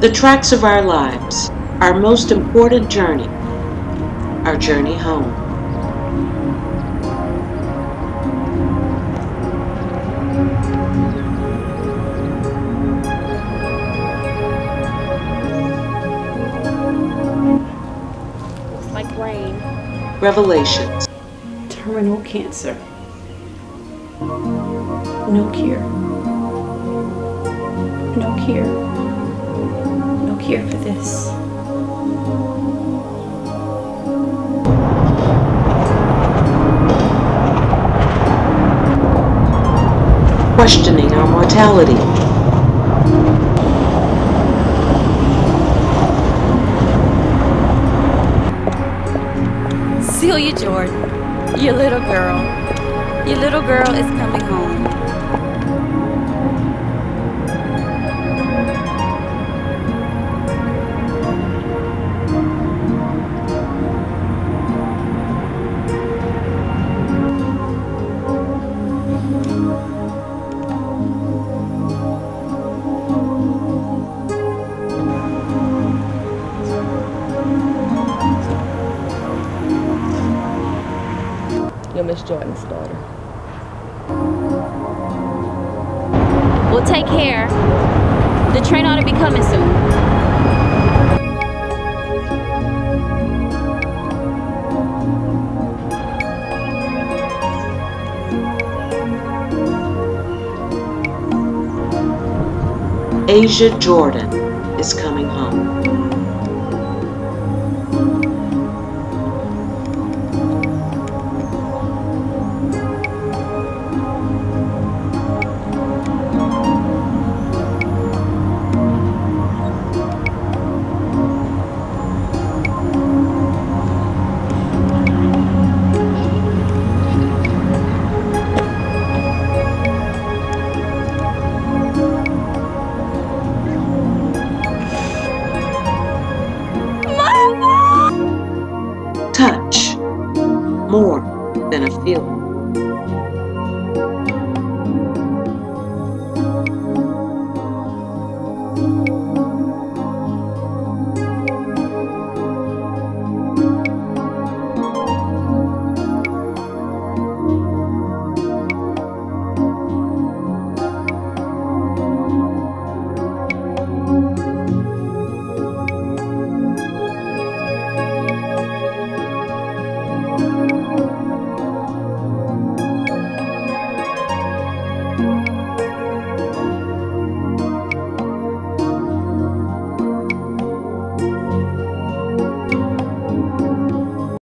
The tracks of our lives, our most important journey, our journey home. Looks like rain. Revelations. Terminal cancer. No cure. No cure. No cure for this. Questioning our mortality. Celia Jordan, your little girl. Your little girl is coming home. You're Miss Jordan's daughter. Well, take care. The train ought to be coming soon. Asia Jordan is coming home.